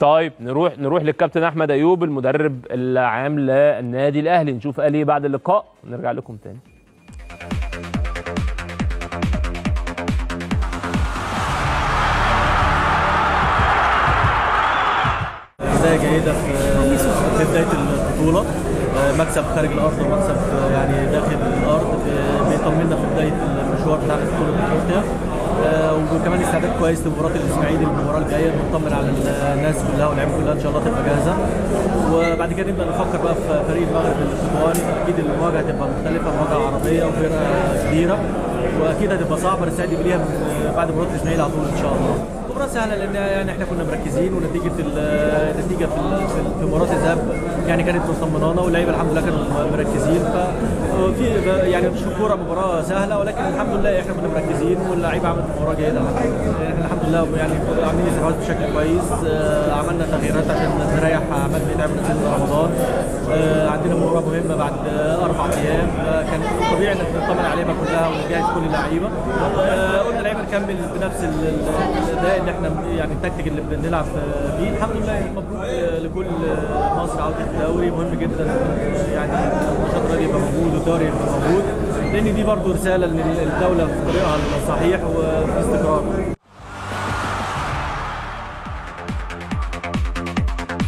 طيب نروح نروح للكابتن أحمد أيوب المدرب العام للنادي الأهلي. نشوف قال إيه بعد اللقاء ونرجع لكم تاني. بداية جيدة في بداية البطولة. مكسب خارج الأرض ومكسب يعني داخل الأرض. بيطمنا في بداية المشوار بتاع بطولة افريقيا استعداد كويس لمباراة الإسماعيلي المباراة الجاية بنطمن على الناس كلها واللعيبه كلها إن شاء الله تبقى جاهزة. وبعد كده نبدأ نفكر بقى في فريق المغرب الأسبوعاني. أكيد المواجهة هتبقى مختلفة مواجهة عربية وفرقة كبيرة. وأكيد هتبقى صعبة نستعد بيها بعد مباراة الإسماعيلي على طول إن شاء الله. مباراة سهلة لأن يعني إحنا كنا مركزين ونتيجة النتيجه في مباراة الذهاب. يعني كانت مطمنانا واللعيبة الحمد لله كانوا مركزين. ففي يعني مش كورة مباراة سهلة ولكن الحمد لله إحنا كنا مركزين واللعيبة عملت مباراة جيدة. إحنا الحمد لله يعني عاملين استحواذ بشكل كويس. عملنا تغييرات عشان نريح عماد متعب من رمضان. عندنا مباراة مهمة بعد أربع أيام. كان طبيعي إنك تطمن عليها كلها ونجهز كل اللعيبة. قلنا نكمل بنفس الأداء اللي إحنا يعني التكتيك اللي بنلعب بيه الحمد لله مبروك لكل مصر عوده الدوري. مهم جدا يعني النشاط الرياضي يبقى موجود والدوري يبقى موجود لأن دي برضه رسالة ان الدولة في طريقها الصحيح وفي استقرار.